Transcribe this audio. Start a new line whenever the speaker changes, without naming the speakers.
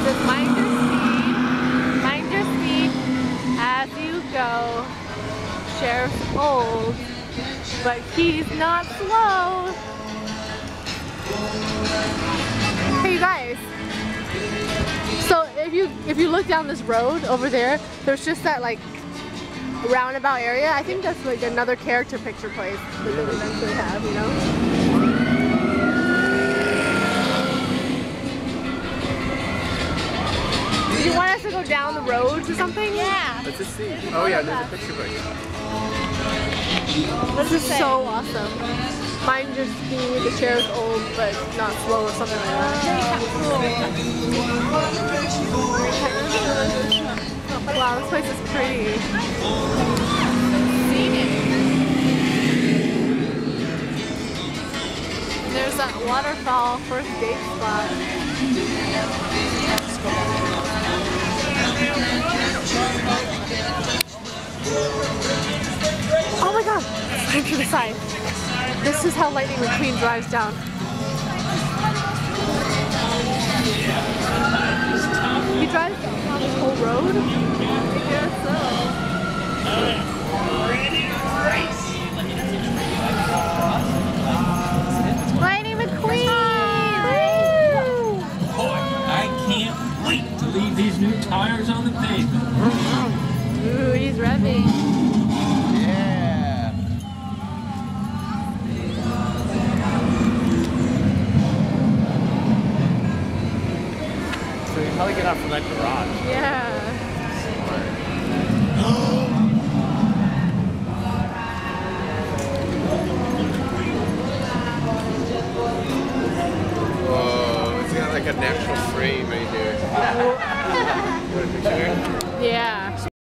Mind your speed, mind your speed as you go. Sheriff's old, but he's not slow. Hey guys. So if you if you look down this road over there, there's just that like roundabout area. I think that's like another character picture place that they'll eventually have, you know? Do you want us to go down the road to something? Yeah.
Let's just see. Oh yeah, there's a picture book.
This is so awesome. Mind your speed, the chair is old but not slow or something like that. Wow, this place is pretty. There's that waterfall first date spot. Climb to the side. This is how Lightning McQueen drives down. He drives down this whole road? I guess so. Lightning McQueen! Woo!
Boy, I can't wait to leave these new tires on the pavement.
Ooh, he's revving.
So you probably get out from that garage.
Yeah.
Whoa, it's got like a natural frame right here. you want a picture?
Yeah.